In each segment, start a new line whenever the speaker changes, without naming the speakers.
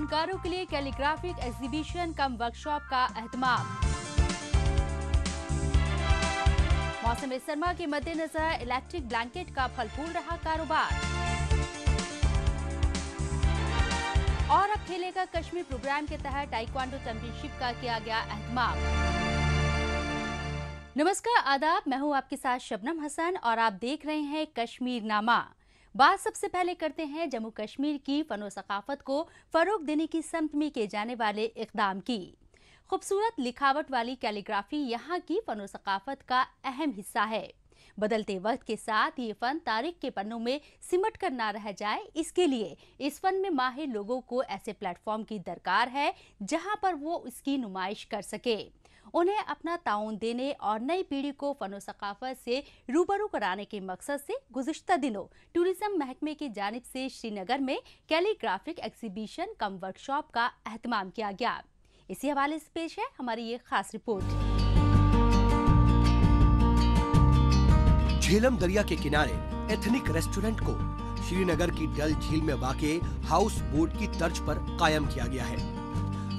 फनकारों के लिए calligraphic exhibition कम workshop का अहतमाम मौसम सरमा के मद्देनजर इलेक्ट्रिक ब्लैंकेट का फल फूल रहा कारोबार और अब खेलेगा कश्मीर प्रोग्राम के तहत टाइक्वांडो चैंपियनशिप का किया गया अहतमाम नमस्कार आदाब मैं हूं आपके साथ शबनम हसन और आप देख रहे हैं कश्मीर नामा बात सबसे पहले करते हैं जम्मू कश्मीर की फनो सकाफत को फ़रोग देने की समत में किए जाने वाले इकदाम की खूबसूरत लिखावट वाली कैलीग्राफी यहाँ की फनो सकाफत का अहम हिस्सा है बदलते वक्त के साथ ये फन तारीख के पन्नों में सिमट कर ना रह जाए इसके लिए इस फन में माहिर लोगों को ऐसे प्लेटफॉर्म की दरकार है जहाँ पर वो इसकी नुमाइश कर सके उन्हें अपना ताउन देने और नई पीढ़ी को फनो सकाफत से रूबरू कराने के मकसद से गुजशत दिनों टूरिज्म महकमे की जानब से श्रीनगर में कैलीग्राफिक एग्जीबिशन कम वर्कशॉप का अहतमाम किया गया इसी हवाले से पेश है हमारी ये खास
रिपोर्ट झेलम दरिया के किनारे एथनिक रेस्टोरेंट को श्रीनगर की डल झील में वाकई हाउस बोट की तर्ज पर कायम किया गया है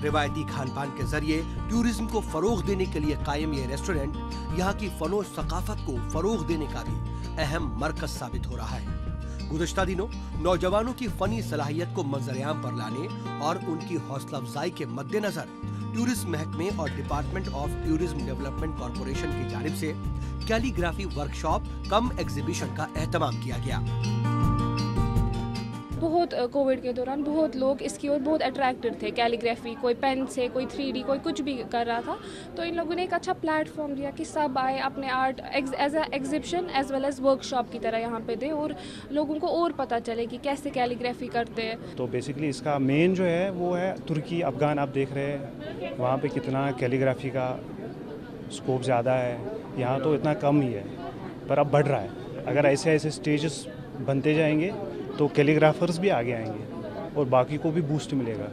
रिवायती खान पान के जरिए टूरिज्म को फरोग देने के लिए कायम ये रेस्टोरेंट यहाँ की फनो सकाफत को फरोग देने का भी अहम मरकज साबित हो रहा है गुजशत दिनों नौजवानों की फनी सलाहियत को मंजरेआम पर लाने और उनकी हौसला अफजाई के मद्देनजर टूरिज्म महकमे और department of tourism development corporation की जानब से कैलीग्राफी वर्कशॉप कम एग्जीबिशन का अहतमाम किया गया बहुत कोविड के दौरान बहुत
लोग इसकी ओर बहुत अट्रैक्टेड थे कैलीग्राफी कोई पेन से कोई थ्री कोई कुछ भी कर रहा था तो इन लोगों ने एक अच्छा प्लेटफॉर्म दिया कि सब आए अपने art as a exhibition as well as workshop की तरह यहाँ पे दे और लोगों को और पता चले कि कैसे कैलीग्राफी करते हैं
तो बेसिकली इसका मेन जो है वो है तुर्की अफगान आप देख रहे हैं वहाँ पे कितना कैलीग्राफी का स्कोप ज़्यादा है यहाँ तो इतना कम ही है पर अब बढ़ रहा है अगर ऐसे ऐसे स्टेजेस बनते जाएंगे तो कैलीग्राफर्स भी आगे आएंगे और बाकी को भी बूस्ट मिलेगा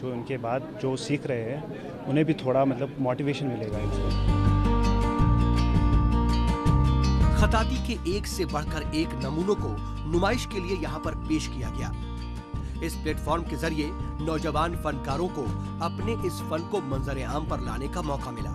जो उनके बाद जो सीख रहे हैं उन्हें भी थोड़ा मतलब मोटिवेशन मिलेगा इनसे खतादी के एक से बढ़कर एक नमूनों को नुमाइश के लिए यहाँ पर पेश किया गया इस प्लेटफॉर्म के जरिए नौजवान फनकारों को अपने इस फन को मंजर आम पर लाने का मौका मिला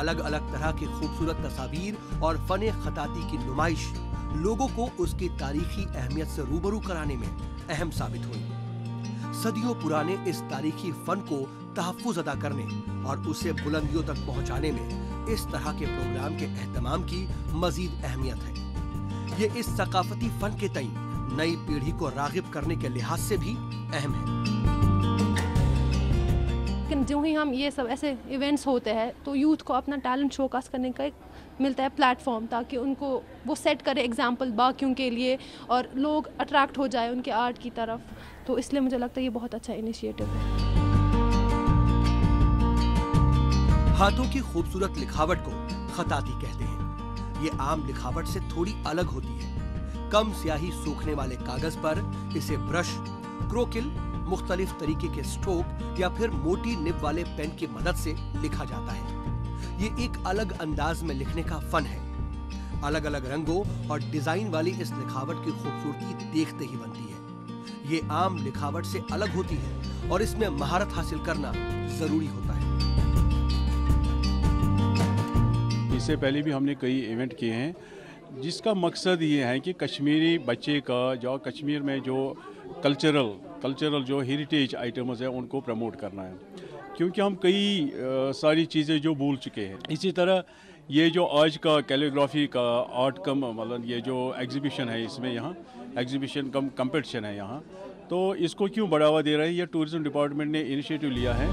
अलग अलग तरह की खूबसूरत तस्वीर और फने खताती की नुमाइश लोगों को उसकी तारीखी अहमियत से रूबरू कराने में अहम साबित हुई सदियों पुराने इस तारीखी फन को तहफ़ अदा करने और उसे बुलंदियों तक पहुंचाने में इस तरह के प्रोग्राम के अहतमाम की मजीद अहमियत है ये इस सकाफती फन के तई नई पीढ़ी को रागिब करने के लिहाज से भी अहम है लेकिन जो ही हम ये सब ऐसे इवेंट्स होते हैं तो यूथ को अपना टैलेंट शोकास करने का एक मिलता है प्लेटफॉर्म ताकि उनको वो सेट करे एग्जाम्पल बाकियों के लिए और लोग अट्रैक्ट हो जाए उनके आर्ट की तरफ तो इसलिए मुझे लगता है ये बहुत अच्छा इनिशिएटिव है हाथों की खूबसूरत लिखावट को खताती कहते हैं ये आम लिखावट से थोड़ी अलग होती है कम स्याही सूखने वाले कागज पर इसे ब्रश क्रोकिल मुख्तलिफ तरीके के स्ट्रोक या फिर मोटी निब वाले पेन की मदद से लिखा जाता है ये एक अलग अंदाज में लिखने का फन है अलग अलग रंगों और डिजाइन वाली इस लिखावट की खूबसूरती देखते ही बनती है ये आम लिखावट से अलग होती है और इसमें महारत हासिल करना जरूरी होता है इससे पहले भी हमने कई इवेंट किए हैं जिसका मकसद ये है कि कश्मीरी बच्चे का जो कश्मीर में जो कल्चरल कल्चरल जो हेरिटेज आइटम्स हैं उनको प्रमोट करना है क्योंकि हम कई सारी चीज़ें जो भूल चुके हैं इसी तरह ये जो आज का कैलीग्राफी का आर्ट कम मतलब ये जो एग्जीबिशन है इसमें यहाँ एग्जीबिशन कम कम्पटिशन है यहाँ तो इसको क्यों बढ़ावा दे रहे हैं ये टूरिज़्म डिपार्टमेंट ने इनिशिएटिव लिया है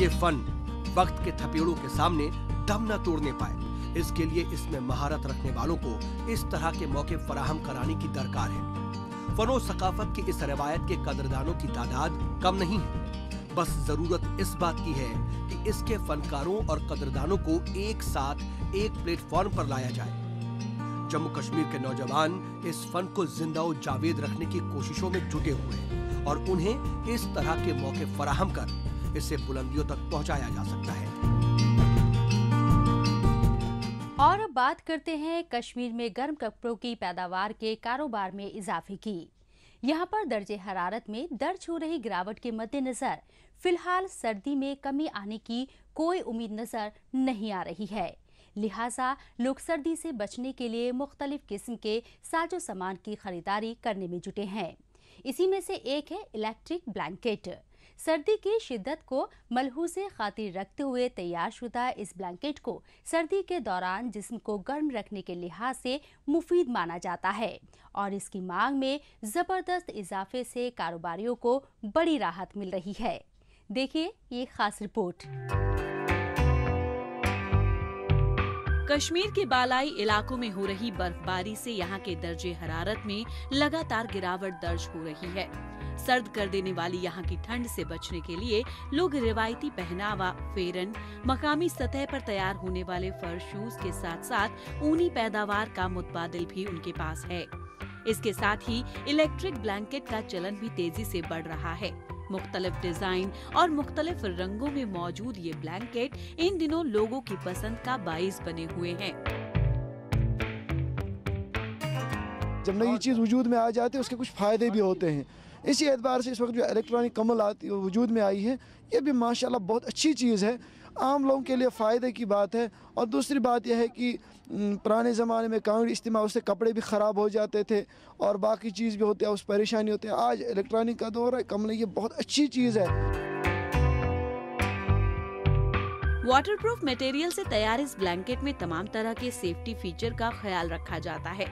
ये फंड वक्त के थपेड़ों के सामने दम न तोड़ने पाए इसके लिए इसमें महारत रखने वालों को इस तरह के मौके फराहम कराने की दरकार है फनो सकाफत की इस रवायत के कदरदानों की तादाद कम नहीं है बस जरूरत इस बात की है कि इसके फनकारों और कदरदानों को एक साथ एक प्लेटफॉर्म पर लाया जाए जम्मू कश्मीर के नौजवान इस फन को जिंदा और जावेद रखने की कोशिशों में जुटे हुए हैं और उन्हें इस तरह के मौके फराहम कर इसे बुलंदियों तक पहुंचाया जा सकता है
और अब बात करते हैं कश्मीर में गर्म कपड़ों की पैदावार के कारोबार में इजाफे की यहाँ पर दर्जे हरारत में दर्ज हो रही गिरावट के मद्देनजर फिलहाल सर्दी में कमी आने की कोई उम्मीद नजर नहीं आ रही है लिहाजा लोग सर्दी से बचने के लिए मुख्तलिफ किस्म के साजो सामान की खरीदारी करने में जुटे हैं इसी में से एक है इलेक्ट्रिक ब्लैंकेट सर्दी की शिद्दत को मलहूज खातिर रखते हुए तैयार शुदा इस ब्लैंकेट को सर्दी के दौरान जिस्म को गर्म रखने के लिहाज से मुफीद माना जाता है और इसकी मांग में ज़बरदस्त इजाफे से कारोबारियों को बड़ी राहत मिल रही है देखिए
ये खास रिपोर्ट कश्मीर के बालाई इलाकों में हो रही बर्फबारी से यहाँ के दर्जे हरारत में लगातार गिरावट दर्ज हो रही है सर्द कर देने वाली यहाँ की ठंड से बचने के लिए लोग रिवायती पहनावा फेरन मकामी सतह पर तैयार होने वाले फर शूज के साथ साथ ऊनी पैदावार का मुतबादल भी उनके पास है इसके साथ ही इलेक्ट्रिक ब्लैंकेट का चलन भी तेजी से बढ़ रहा है मुख्तलिफ डिजाइन और मुख्तलिफ रंगों में मौजूद ये ब्लैंकेट इन दिनों लोगों की पसंद का बाइस बने हुए हैं जब नई चीज़ वजूद में आ जाती है उसके कुछ फ़ायदे भी होते हैं इसी एतबार से इस वक्त जो इलेक्ट्रॉनिक कमल वजूद में आई है ये भी माशाल्लाह बहुत अच्छी चीज़ है आम लोगों के लिए फ़ायदे की बात है और दूसरी बात यह है कि पुराने ज़माने में कांग्रेस इस्तेमाल उससे कपड़े भी ख़राब हो जाते थे और बाकी चीज़ भी होती है उस परेशानी होती है आज इलेक्ट्रॉनिक का दौर है कमल ये बहुत अच्छी चीज़ है वाटरप्रूफ मटेरियल से तैयार इस ब्लैंकेट में तमाम तरह के सेफ्टी फीचर का ख्याल रखा जाता है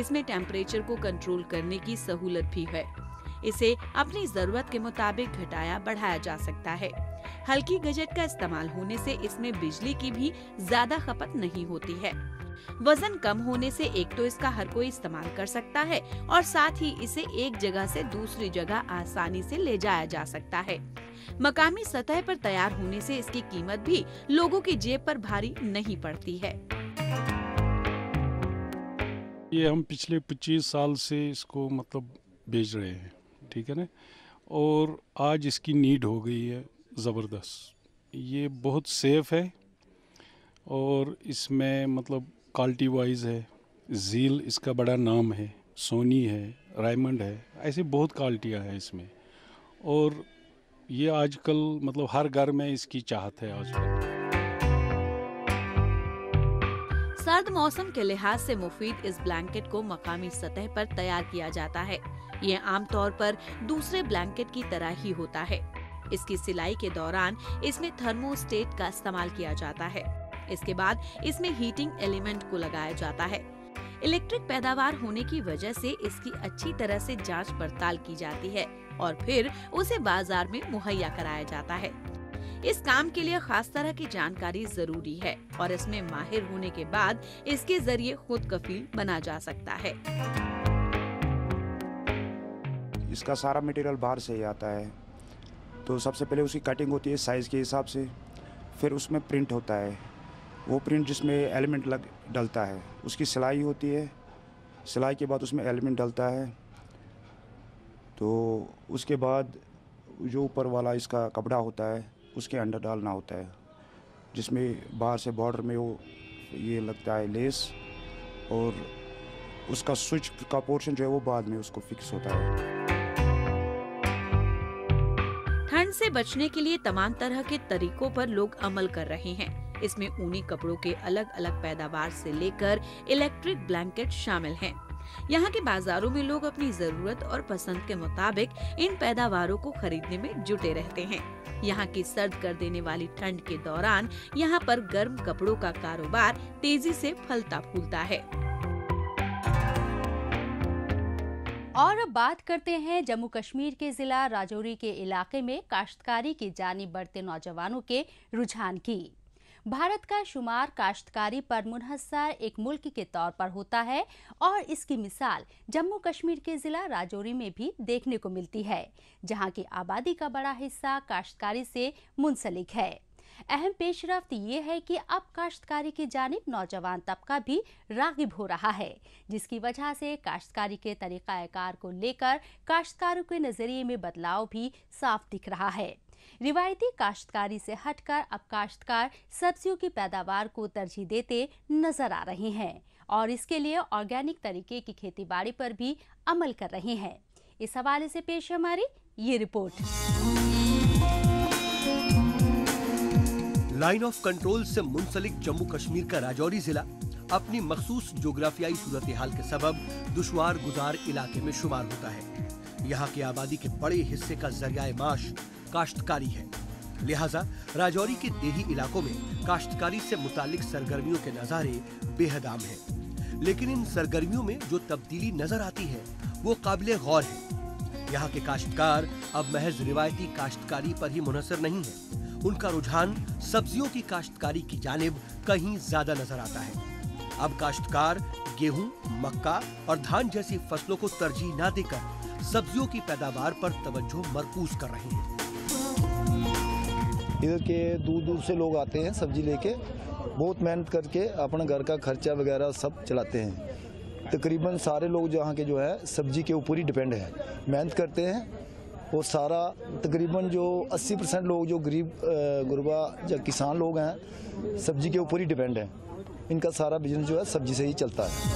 इसमें टेम्परेचर को कंट्रोल करने की सहूलत भी है इसे अपनी जरूरत के मुताबिक घटाया बढ़ाया जा सकता है हल्की गजट का इस्तेमाल होने से इसमें बिजली की भी ज्यादा खपत नहीं होती है वजन कम होने से एक तो इसका हर कोई इस्तेमाल कर सकता है और साथ ही इसे एक जगह से दूसरी जगह आसानी से ले जाया जा सकता है मकामी सतह पर तैयार होने से इसकी कीमत भी लोगों की जेब पर भारी नहीं पड़ती है ये हम पिछले 25 साल से इसको मतलब बेच रहे हैं ठीक है ना और आज इसकी नीड हो गई है ज़बरदस्त ये बहुत सेफ़ है और इसमें मतलब क्वालिटी वाइज है झील इसका बड़ा नाम है सोनी है रायमंड है ऐसे बहुत क्वालिटियाँ हैं इसमें और ये आजकल
मतलब हर घर में इसकी चाहत है आजकल
सर्द मौसम के लिहाज से मुफीद इस ब्लैंकेट को मकामी सतह पर तैयार किया जाता है ये आमतौर पर दूसरे ब्लैंकेट की तरह ही होता है इसकी सिलाई के दौरान इसमें थर्मोस्टेट का इस्तेमाल किया जाता है इसके बाद इसमें हीटिंग एलिमेंट को लगाया जाता है इलेक्ट्रिक पैदावार होने की वजह से इसकी अच्छी तरह से जांच पड़ताल की जाती है और फिर उसे बाजार में मुहैया कराया जाता है इस काम के लिए खास तरह की जानकारी जरूरी है और इसमें माहिर होने के बाद इसके जरिए खुद कफील बना जा सकता है
इसका सारा मटेरियल बाहर से ही आता है तो सबसे पहले उसकी कटिंग
होती है साइज़ के हिसाब से फिर उसमें प्रिंट होता है वो प्रिंट जिसमें एलिमेंट लग डलता है उसकी सिलाई होती है सिलाई के बाद उसमें एलिमेंट डलता है तो उसके बाद जो ऊपर वाला इसका कपड़ा होता है उसके अंडर डालना होता है जिसमें बाहर से बॉर्डर में वो ये लगता है लेस और उसका स्विच का पोर्शन जो है वो बाद में उसको फिक्स होता है से बचने के लिए तमाम तरह के तरीकों पर लोग अमल कर रहे हैं इसमें ऊनी कपड़ों के अलग अलग पैदावार से लेकर इलेक्ट्रिक ब्लैंकेट शामिल हैं। यहाँ के बाजारों में लोग अपनी जरूरत और पसंद के मुताबिक इन पैदावारों को खरीदने में जुटे रहते हैं यहाँ की सर्द कर देने वाली ठंड के दौरान यहाँ पर गर्म कपड़ों का कारोबार तेजी से फलता फूलता है
और अब बात करते हैं जम्मू कश्मीर के जिला राजौरी के इलाके में काश्तकारी की जानी बढ़ते नौजवानों के रुझान की भारत का शुमार काश्तकारी पर मुनहसर एक मुल्क के तौर पर होता है और इसकी मिसाल जम्मू कश्मीर के जिला राजौरी में भी देखने को मिलती है जहां की आबादी का बड़ा हिस्सा काश्तकारी से मुंसलिक है अहम पेशरफ ये है कि अब काश्तकारी की जानब नौजवान तबका भी रागिब हो रहा है जिसकी वजह से काश्तकारी के तरीक़ाकार को लेकर काश्तकारों के नज़रिए में बदलाव भी साफ दिख रहा है रिवायती काश्तकारी से हटकर अब काश्तकार सब्जियों की पैदावार को तरजीह देते नजर आ रहे हैं और इसके लिए ऑर्गेनिक तरीके की खेती बाड़ी पर भी अमल कर रहे हैं इस हवाले से पेश हमारी ये रिपोर्ट
लाइन ऑफ कंट्रोल से मुंसलिक जम्मू कश्मीर का राजौरी जिला अपनी मखसूस जोग्राफियाई सूरत हाल के सबब दुशवार गुजार इलाके में शुमार होता है यहाँ की आबादी के बड़े हिस्से का जरिया माश काश्तकारी है लिहाजा राजौरी के देही इलाकों में काश्तकारी से मुतालिक सरगर्मियों के नज़ारे बेहद आम हैं लेकिन इन सरगर्मियों में जो तब्दीली नजर आती है वो काबिल गौर है यहाँ के काश्तकार अब महज रिवायती काश्तकारी पर ही मुनसर नहीं है उनका रुझान सब्जियों की काश्तकारी की जानब कहीं ज्यादा नजर आता है अब काश्तकार गेहूं, मक्का और धान जैसी फसलों को तरजीह न देकर सब्जियों की पैदावार पर तवज्जो मरकूज कर रहे हैं इधर के दूर दूर से लोग आते हैं सब्जी लेके बहुत मेहनत करके अपना घर का खर्चा वगैरह सब चलाते हैं तकरीबन सारे लोग जहाँ के जो है सब्जी के ऊपर ही डिपेंड है मेहनत करते हैं वो सारा तकरीबन जो 80 परसेंट लोग जो गरीब गुरबा या किसान लोग हैं सब्जी के ऊपर ही डिपेंड हैं इनका सारा बिजनेस जो है सब्जी से ही चलता है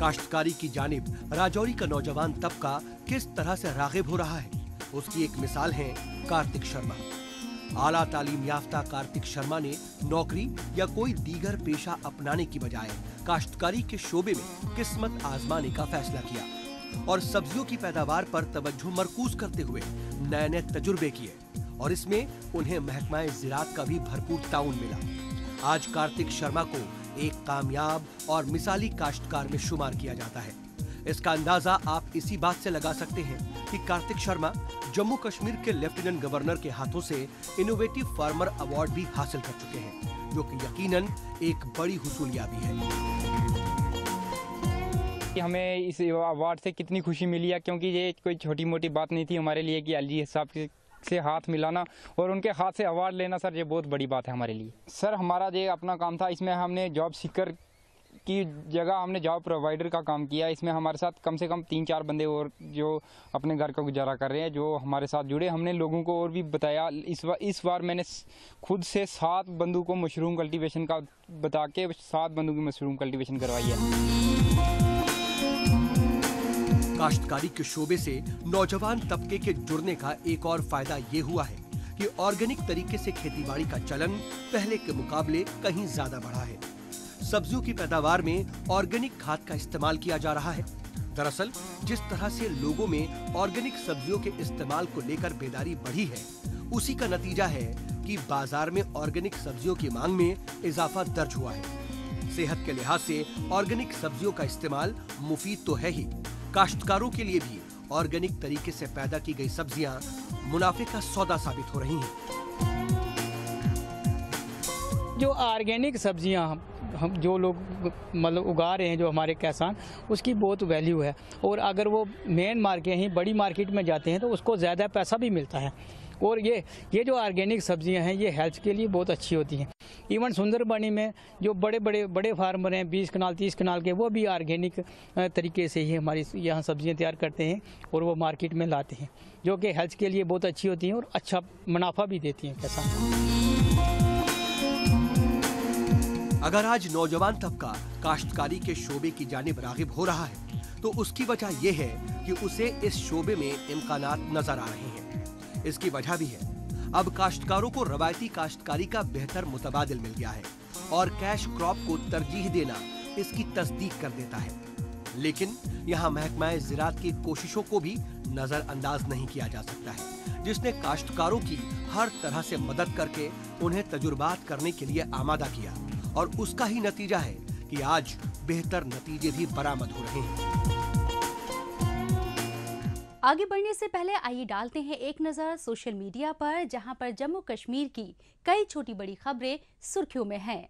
काश्तकारी की जानब राजौरी का नौजवान तबका किस तरह से रागिब हो रहा है उसकी एक मिसाल है कार्तिक शर्मा आला तालीम याफ्ता कार्तिक शर्मा ने नौकरी या कोई दीगर पेशा अपनाने की बजाय काश्तकारी के शोबे में किस्मत आजमाने का फैसला किया और सब्जियों की पैदावार पर तवज्जो मरकूज करते हुए नए नए तजुर्बे किए और इसमें उन्हें महकमा जिरात का भी भरपूर ताउन मिला आज कार्तिक शर्मा को एक कामयाब और मिसाली काश्तकार में शुमार किया जाता है इसका अंदाजा आप इसी बात से लगा सकते हैं कि कार्तिक शर्मा जम्मू कश्मीर के लेफ्टिनेंट गवर्नर के हाथों से इनोवेटिव फार्मर अवार्ड भी हासिल कर चुके हैं जो कि यकीनन एक बड़ी हसूलियाबी है कि हमें इस अवार्ड से कितनी खुशी मिली है क्योंकि ये कोई छोटी मोटी बात नहीं थी हमारे लिए कि एल जी साहब से हाथ मिलाना और उनके हाथ से अवार्ड लेना सर ये बहुत बड़ी बात है हमारे लिए सर हमारा ये अपना काम था इसमें हमने जॉब सीकर की जगह हमने जॉब प्रोवाइडर का काम किया इसमें हमारे साथ कम से कम तीन चार बंदे और जो अपने घर का गुजारा कर रहे हैं जो हमारे साथ जुड़े हमने लोगों को और भी बताया इस बार इस बार मैंने खुद से सात बंदू को मशरूम कल्टीवेशन का बता के सात बंदू की मशरूम कल्टीवेशन करवाई है काश्तकारी के शोबे से नौजवान तबके के जुड़ने का एक और फायदा ये हुआ है कि ऑर्गेनिक तरीके से खेतीबाड़ी का चलन पहले के मुकाबले कहीं ज्यादा बढ़ा है सब्जियों की पैदावार में ऑर्गेनिक खाद का इस्तेमाल किया जा रहा है दरअसल जिस तरह से लोगों में ऑर्गेनिक सब्जियों के इस्तेमाल को लेकर बेदारी बढ़ी है उसी का नतीजा है कि बाजार में ऑर्गेनिक सब्जियों की मांग में इजाफा दर्ज हुआ है सेहत के लिहाज से ऑर्गेनिक सब्जियों का इस्तेमाल मुफीद तो है ही काश्तकारों के लिए भी ऑर्गेनिक तरीके से पैदा की गई सब्जियां मुनाफे का सौदा साबित हो रही हैं
जो ऑर्गेनिक सब्जियां हम जो लोग मतलब उगा रहे हैं जो हमारे किसान उसकी बहुत वैल्यू है और अगर वो मेन मार्केट ही बड़ी मार्केट में जाते हैं तो उसको ज़्यादा पैसा भी मिलता है और ये ये जो ऑर्गेनिक सब्जियां हैं ये हेल्थ के लिए बहुत अच्छी होती हैं इवन सुंदरबनी में जो बड़े बड़े बड़े फार्मर हैं बीस कनाल तीस कनाल के वो भी ऑर्गेनिक तरीके से ही हमारी यहाँ सब्जियाँ तैयार करते हैं और वो मार्केट में लाते हैं जो कि हेल्थ
के लिए बहुत अच्छी होती हैं और अच्छा मुनाफा भी देती हैं कैसा अगर आज नौजवान तबका काश्तकारी के शोबे की जानब रागिब हो रहा है तो उसकी वजह यह है कि उसे इस शोबे में इम्कान नजर आ रहे हैं इसकी वजह भी है अब काश्तकारों को रवायती काश्तकारी का बेहतर मुतबादल मिल गया है और कैश क्रॉप को तरजीह देना इसकी तस्दीक कर देता है लेकिन यहाँ महकमा जिरात की कोशिशों को भी नज़रअंदाज नहीं किया जा सकता है जिसने काश्तकारों की हर तरह से मदद करके उन्हें तजुर्बात करने के लिए आमादा किया और उसका ही नतीजा है कि आज बेहतर नतीजे भी बरामद हो रहे हैं
आगे बढ़ने से पहले आइए डालते हैं एक नज़र सोशल मीडिया पर जहां पर जम्मू कश्मीर की कई छोटी बड़ी खबरें सुर्खियों में हैं।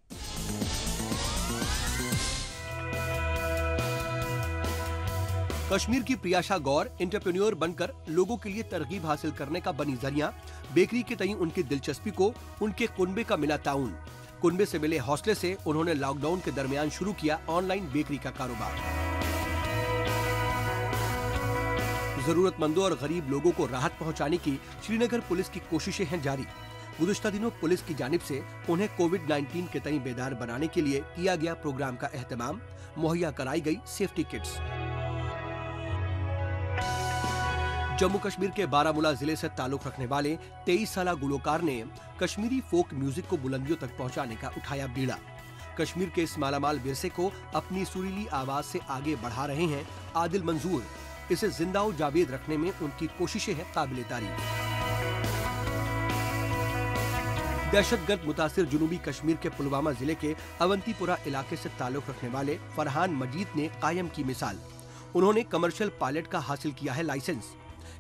कश्मीर की प्रियाशा गौर इंटरप्रेन्योर बनकर लोगों के लिए तरगीब हासिल करने का बनी जरिया बेकरी के तई उनकी दिलचस्पी को उनके कुनबे का मिला ताउन कुनबे से मिले हौसले से उन्होंने लॉकडाउन के दरमियान शुरू किया ऑनलाइन बेकरी का कारोबार जरूरतमंदों और गरीब लोगों को राहत पहुंचाने की श्रीनगर पुलिस की कोशिशें हैं जारी गुजश्ता दिनों पुलिस की जानब से उन्हें कोविड 19 के तई बेदार बनाने के लिए किया गया प्रोग्राम का अहतमाम मुहैया कराई गई सेफ्टी किट्स जम्मू कश्मीर के बारामूला जिले से ताल्लुक रखने वाले तेईस साल गुलोकार ने कश्मीरी फोक म्यूजिक को बुलंदियों तक पहुंचाने का उठाया बीड़ा कश्मीर के इस मालामाल विरसे को अपनी सुरीली आवाज से आगे बढ़ा रहे हैं आदिल मंजूर इसे जिंदा और जावेद रखने में उनकी कोशिशें हैं काबिल तारीफ दहशतगर्द मुतासर जुनूबी कश्मीर के पुलवामा जिले के अवंतीपुरा इलाके से ताल्लुक रखने वाले फरहान मजीद ने कायम की मिसाल उन्होंने कमर्शियल पायलट का हासिल किया है लाइसेंस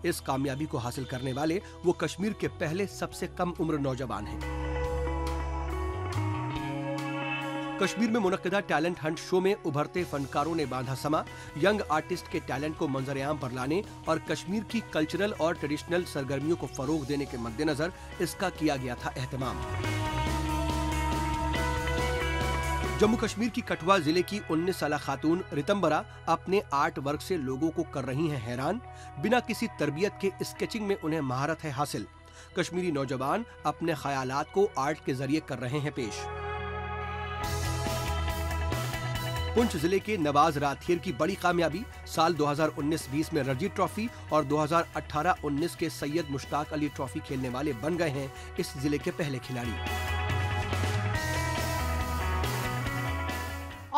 इस कामयाबी को हासिल करने वाले वो कश्मीर के पहले सबसे कम उम्र नौजवान हैं कश्मीर में मुनदा टैलेंट हंट शो में उभरते फनकारों ने बांधा समा यंग आर्टिस्ट के टैलेंट को मंजरेआम पर लाने और कश्मीर की कल्चरल और ट्रेडिशनल सरगर्मियों को फरोग देने के मद्देनजर इसका किया गया था एहतमाम जम्मू कश्मीर की कठुआ जिले की उन्नीस साल खातून रितम्बरा अपने आर्ट वर्क से लोगों को कर रही हैं हैरान बिना किसी तरबियत के स्केचिंग में उन्हें महारत है हासिल कश्मीरी नौजवान अपने ख्यालात को आर्ट के जरिए कर रहे हैं पेश पुंछ जिले के नवाज राथियर की बड़ी कामयाबी साल 2019-20 में रणजी ट्रॉफी और 2018-19 के सैयद मुश्ताक अली ट्रॉफी खेलने वाले बन गए हैं इस जिले के पहले खिलाड़ी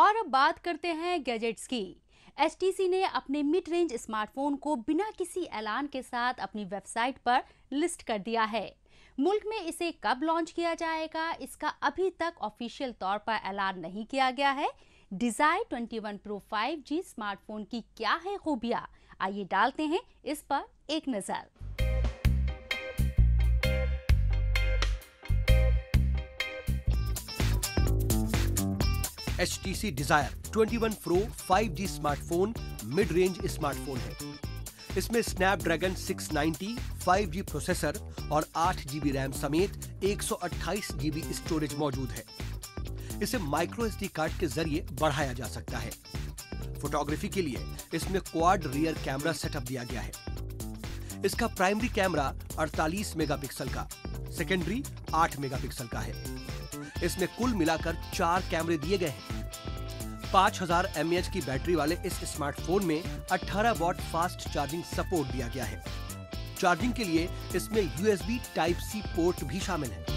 और अब बात करते हैं गैजेट्स की एस ने अपने मिड रेंज स्मार्टफोन को बिना किसी ऐलान के साथ अपनी वेबसाइट पर लिस्ट कर दिया है मुल्क में इसे कब लॉन्च किया जाएगा इसका अभी तक ऑफिशियल तौर पर ऐलान नहीं किया गया है डिजायर 21 प्रो 5G स्मार्टफोन की क्या है खूबियां आइए डालते हैं इस पर एक नजर
H T C Desire twenty one pro five G smartphone mid range smartphone है इसमें Snapdragon Snapdragon five G processor और जी बी रैम समेत एक जी बी स्टोरेज मौजूद है इसे माइक्रो एस कार्ड के जरिए बढ़ाया जा सकता है फोटोग्राफी के लिए इसमें क्वाड रियर कैमरा सेटअप दिया गया है इसका प्राइमरी कैमरा 48 मेगापिक्सल का सेकेंडरी 8 मेगापिक्सल का है इसमें कुल मिलाकर चार कैमरे दिए गए हैं 5000 हजार की बैटरी वाले इस स्मार्टफोन में 18 वॉट फास्ट चार्जिंग सपोर्ट दिया गया है चार्जिंग के लिए इसमें यूएसबी टाइप सी पोर्ट भी शामिल है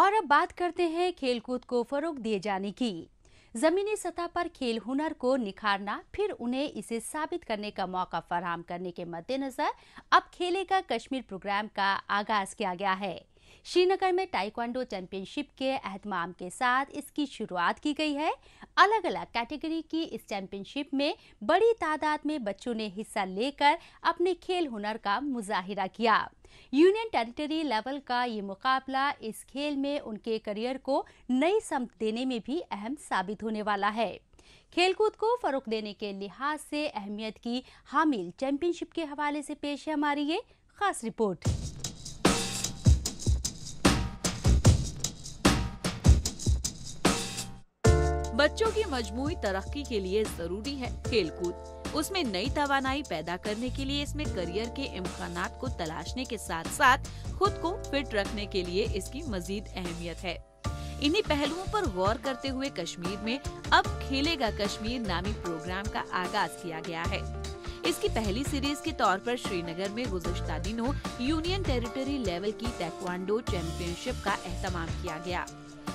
और अब बात करते हैं खेलकूद को फरोग दिए जाने की जमीनी सतह पर खेल हुनर को निखारना फिर उन्हें इसे साबित करने का मौका फराहम करने के मद्देनजर अब खेलेगा कश्मीर प्रोग्राम का आगाज किया गया है श्रीनगर में टाइक्वांडो चैंपियनशिप के अहतमाम के साथ इसकी शुरुआत की गई है अलग अलग कैटेगरी की इस चैंपियनशिप में बड़ी तादाद में बच्चों ने हिस्सा लेकर अपने खेल हुनर का मुजाहिरा किया यूनियन टेरिटरी लेवल का ये मुकाबला इस खेल में उनके करियर को नई समत देने में भी अहम साबित होने वाला है खेलकूद को फरोख देने के लिहाज से अहमियत की हामिल चैंपियनशिप के हवाले से पेश है हमारी ये खास रिपोर्ट
बच्चों की मजमू तरक्की के लिए जरूरी है खेलकूद उसमें नई तो पैदा करने के लिए इसमें करियर के इम्कान को तलाशने के साथ साथ खुद को फिट रखने के लिए इसकी मजीद अहमियत है इन्हीं पहलुओं पर गौर करते हुए कश्मीर में अब खेलेगा कश्मीर नामी प्रोग्राम का आगाज किया गया है इसकी पहली सीरीज के तौर पर श्रीनगर में गुजश्ता दिनों यूनियन टेरिटरी लेवल की टेक्वांडो चैंपियनशिप का एहतमाम किया गया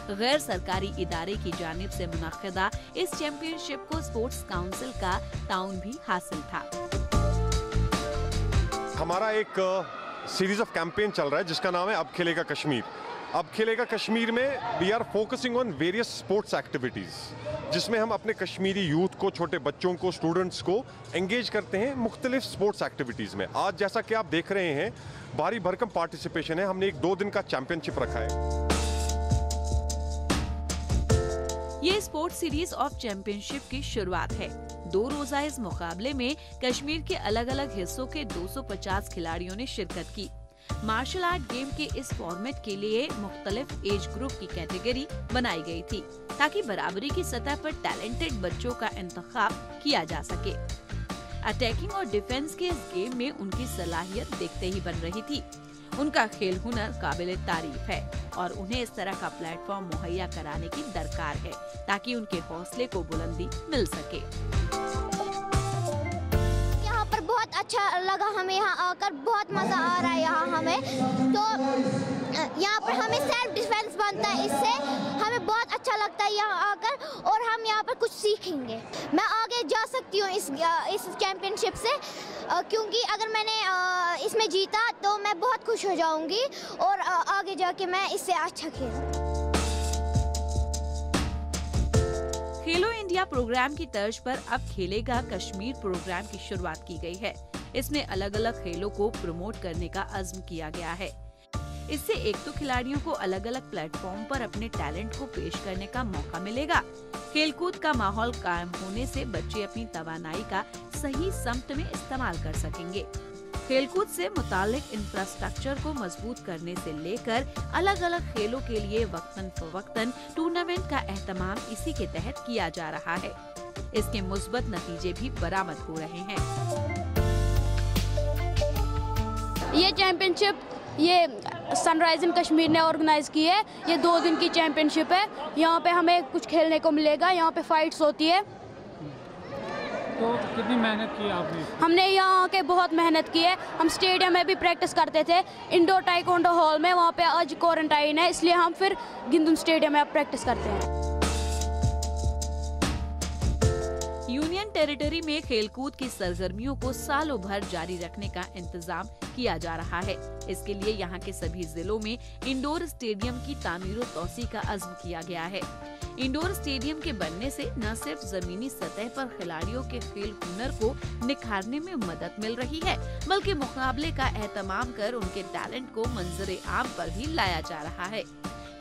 गैर सरकारी इदारे की जानब ऐसी मुनदा इस चैंपियनशिप को स्पोर्ट्स काउंसिल का ताउन भी हासिल था
हमारा एक सीरीज ऑफ कैंपेन चल रहा है जिसका नाम है अब खेलेगा कश्मीर अब खेलेगा कश्मीर में we are focusing on various sports activities जिसमें हम अपने कश्मीरी यूथ को छोटे बच्चों को स्टूडेंट्स को एंगेज करते हैं मुख्तलिफ स्पोर्ट्स एक्टिविटीज़ में आज जैसा कि आप देख रहे हैं भारी भरकम पार्टिसिपेशन है हमने एक दो दिन का चैंपियनशिप रखा है
ये स्पोर्ट्स सीरीज ऑफ चैंपियनशिप की शुरुआत है दो रोजा इस मुकाबले में कश्मीर के अलग अलग हिस्सों के 250 खिलाड़ियों ने शिरकत की मार्शल आर्ट गेम के इस फॉर्मेट के लिए मुख्तलिफ एज ग्रुप की कैटेगरी बनाई गई थी ताकि बराबरी की सतह पर टैलेंटेड बच्चों का इंतखा किया जा सके अटैकिंग और डिफेंस के इस गेम में उनकी सलाहियत देखते ही बन रही थी उनका खेल हुनर काबिल तारीफ है और उन्हें इस तरह का प्लेटफॉर्म मुहैया कराने की दरकार है ताकि उनके हौसले को बुलंदी मिल सके
यहाँ पर बहुत अच्छा लगा हमें यहाँ आकर बहुत मजा आ रहा है यहाँ हमें तो यहाँ पर हमें सेल्फ डिफेंस बनता है इससे हमें बहुत अच्छा लगता है यहाँ आकर
और हम यहाँ पर कुछ सीखेंगे मैं आगे जा सकती हूँ इस इस चैम्पियनशिप से क्योंकि अगर मैंने में जीता तो मैं बहुत खुश हो जाऊंगी और आगे जाके मैं इससे अच्छा खेल खेलो इंडिया प्रोग्राम की तर्ज पर अब खेलेगा कश्मीर प्रोग्राम की शुरुआत की गई है इसमें अलग अलग खेलों को प्रमोट करने का अज़्म किया गया है इससे एक तो खिलाड़ियों को अलग अलग प्लेटफॉर्म पर अपने टैलेंट को पेश करने का मौका मिलेगा खेलकूद का माहौल कायम होने से बच्चे अपनी तवानाई का सही समत में इस्तेमाल कर सकेंगे खेलकूद से मुतालिक इंफ्रास्ट्रक्चर को मजबूत करने से लेकर अलग अलग खेलों के लिए वक्तन फवक्तन टूर्नामेंट का एहतमाम इसी के तहत किया जा रहा है इसके मुस्बत नतीजे भी बरामद हो रहे हैं ये चैंपियनशिप ये सनराइज
इन कश्मीर ने ऑर्गेनाइज की है ये दो दिन की चैंपियनशिप है यहाँ पे हमें कुछ खेलने को मिलेगा यहाँ पे फाइट्स होती है तो कितनी मेहनत की आपने हमने यहाँ आके बहुत मेहनत की है हम स्टेडियम में भी प्रैक्टिस करते थे इंडोर टाइकोंडो हॉल में वहाँ पे आज क्वारंटाइन है इसलिए हम फिर गिंदुन स्टेडियम में प्रैक्टिस करते हैं
टेरिटरी में खेलकूद की सरगर्मियों को सालों भर जारी रखने का इंतजाम किया जा रहा है इसके लिए यहाँ के सभी जिलों में इंडोर स्टेडियम की तामीर तोसी का अजम किया गया है इंडोर स्टेडियम के बनने से न सिर्फ जमीनी सतह पर खिलाड़ियों के खेल हुनर को निखारने में मदद मिल रही है बल्कि मुकाबले का एहतमाम कर उनके टैलेंट को मंजर आम पर भी लाया जा रहा है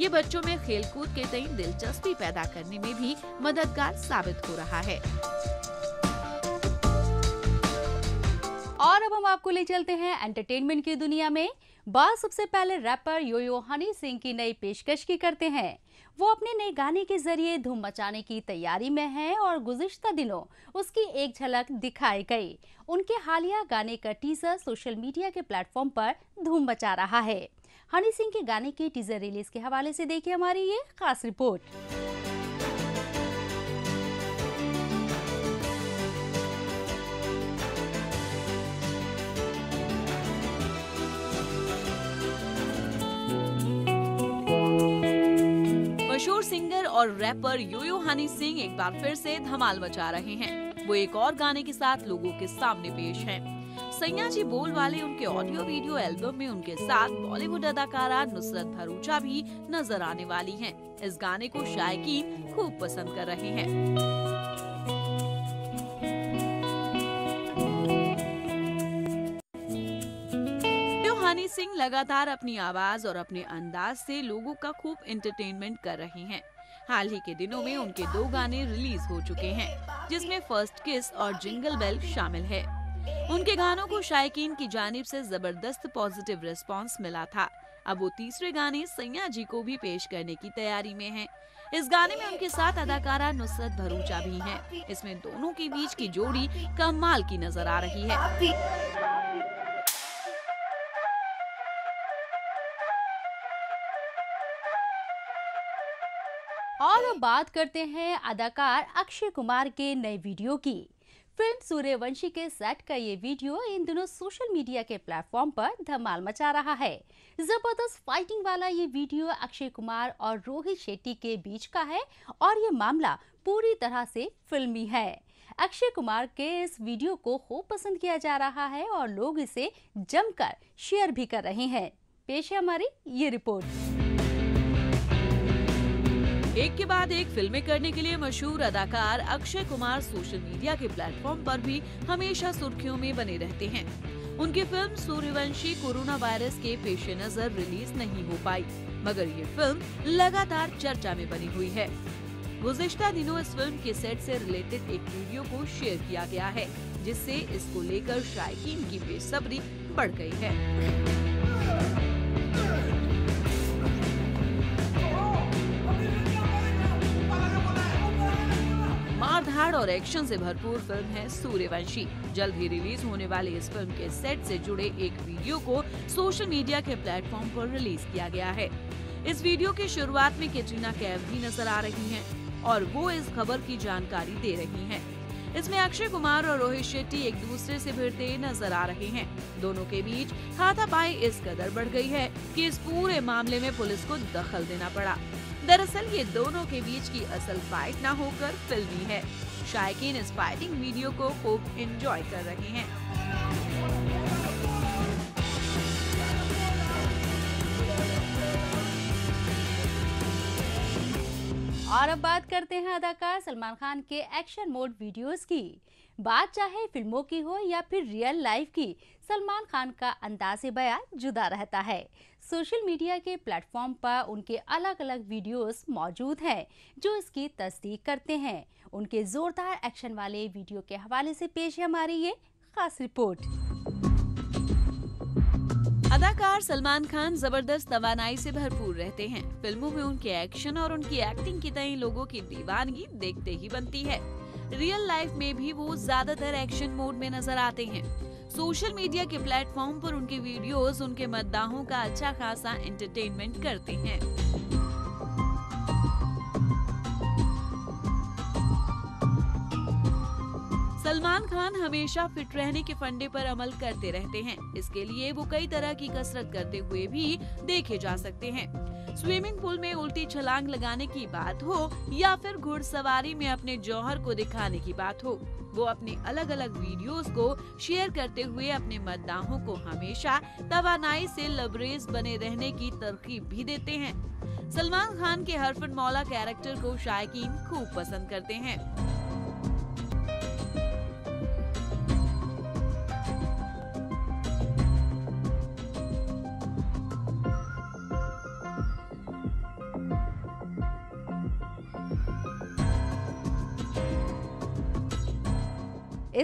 ये बच्चों में खेलकूद के कई दिलचस्पी पैदा करने में भी मददगार साबित हो रहा है
हम आपको ले चलते हैं एंटरटेनमेंट की दुनिया में बात सबसे पहले रैपर योयो हनी सिंह की नई पेशकश की करते हैं वो अपने नए गाने के जरिए धूम मचाने की तैयारी में हैं और गुजश्ता दिनों उसकी एक झलक दिखाई गई उनके हालिया गाने का टीजर सोशल मीडिया के प्लेटफॉर्म पर धूम मचा रहा है हनी सिंह के गाने के टीजर रिलीज के हवाले से देखिए हमारी ये खास रिपोर्ट
किशोर सिंगर और रैपर योयो हनी सिंह एक बार फिर से धमाल मचा रहे हैं वो एक और गाने के साथ लोगों के सामने पेश हैं। सैया जी बोल वाले उनके ऑडियो वीडियो एल्बम में उनके साथ बॉलीवुड अदाकारा नुसरत भरूचा भी नजर आने वाली हैं। इस गाने को शायकीन खूब पसंद कर रहे हैं हनी सिंह लगातार अपनी आवाज और अपने अंदाज से लोगों का खूब एंटरटेनमेंट कर रहे हैं हाल ही के दिनों में उनके दो गाने रिलीज हो चुके हैं जिसमें फर्स्ट किस और जिंगल बेल शामिल है उनके गानों को शायकीन की जानिब से जबरदस्त पॉजिटिव रिस्पॉन्स मिला था अब वो तीसरे गाने सैया जी को भी पेश करने की तैयारी में हैं। इस गाने में उनके साथ अदाकारा नुसरत भरूचा भी हैं। इसमें दोनों के बीच की जोड़ी कमाल की नजर आ रही है
और अब बात करते हैं अदाकार अक्षय कुमार के नए वीडियो की फिल्म सूर्यवंशी के सेट का ये वीडियो इन दिनों सोशल मीडिया के प्लेटफॉर्म पर धमाल मचा रहा है जबरदस्त फाइटिंग वाला ये वीडियो अक्षय कुमार और रोहित शेट्टी के बीच का है और ये मामला पूरी तरह से फिल्मी है अक्षय कुमार के इस वीडियो को खूब पसंद किया जा रहा है और लोग इसे जमकर शेयर भी कर रहे हैं पेश है हमारी ये
रिपोर्ट एक के बाद एक फिल्में करने के लिए मशहूर अदाकार अक्षय कुमार सोशल मीडिया के प्लेटफॉर्म पर भी हमेशा सुर्खियों में बने रहते हैं उनकी फिल्म सूर्यवंशी कोरोना वायरस के पेश नजर रिलीज नहीं हो पाई मगर ये फिल्म लगातार चर्चा में बनी हुई है गुजश्ता दिनों इस फिल्म के सेट से रिलेटेड एक वीडियो को शेयर किया गया है जिससे इसको लेकर शायकीन की बेसब्री बढ़ गई है और एक्शन से भरपूर फिल्म है सूर्यवंशी जल्द ही रिलीज होने वाली इस फिल्म के सेट से जुड़े एक वीडियो को सोशल मीडिया के प्लेटफॉर्म पर रिलीज किया गया है इस वीडियो की शुरुआत में कैटरीना कैफ भी नजर आ रही है और वो इस खबर की जानकारी दे रही है इसमें अक्षय कुमार और रोहित शेट्टी एक दूसरे से भिड़ते नजर आ रहे हैं दोनों के बीच हाथापाई इस कदर बढ़ गई है कि इस पूरे मामले में पुलिस को दखल देना पड़ा दरअसल ये दोनों के बीच की असल फाइट ना होकर फिल्मी है शायकीन इस फाइटिंग वीडियो को खूब एंजॉय कर रहे हैं
और अब बात करते हैं अदाकार सलमान खान के एक्शन मोड वीडियोस की बात चाहे फिल्मों की हो या फिर रियल लाइफ की सलमान खान का अंदाज बया जुदा रहता है सोशल मीडिया के प्लेटफॉर्म पर उनके अलग अलग वीडियोस मौजूद हैं जो इसकी तस्दीक करते हैं उनके जोरदार एक्शन वाले वीडियो के हवाले से पेश है हमारी ये खास रिपोर्ट
अदाकार सलमान खान जबरदस्त तवानाई से भरपूर रहते हैं फिल्मों में उनके एक्शन और उनकी एक्टिंग की तय लोगों की दीवानगी देखते ही बनती है रियल लाइफ में भी वो ज्यादातर एक्शन मोड में नजर आते हैं सोशल मीडिया के प्लेटफॉर्म पर उनके वीडियोस उनके मतदाओं का अच्छा खासा एंटरटेनमेंट करते हैं सलमान खान हमेशा फिट रहने के फंडे पर अमल करते रहते हैं इसके लिए वो कई तरह की कसरत करते हुए भी देखे जा सकते हैं स्विमिंग पूल में उल्टी छलांग लगाने की बात हो या फिर घुड़सवारी में अपने जौहर को दिखाने की बात हो वो अपने अलग अलग वीडियोस को शेयर करते हुए अपने मतदाहों को हमेशा तवानाई से लबरेज बने रहने की तरकीब भी देते हैं सलमान खान के हरफन मौला कैरेक्टर को शायकीन खूब पसंद करते हैं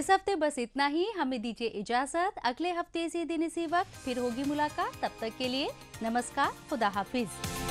इस हफ्ते बस इतना ही हमें दीजिए इजाजत अगले हफ्ते इसी दिन इसी वक्त फिर होगी मुलाकात तब तक के लिए नमस्कार खुदा हाफिज़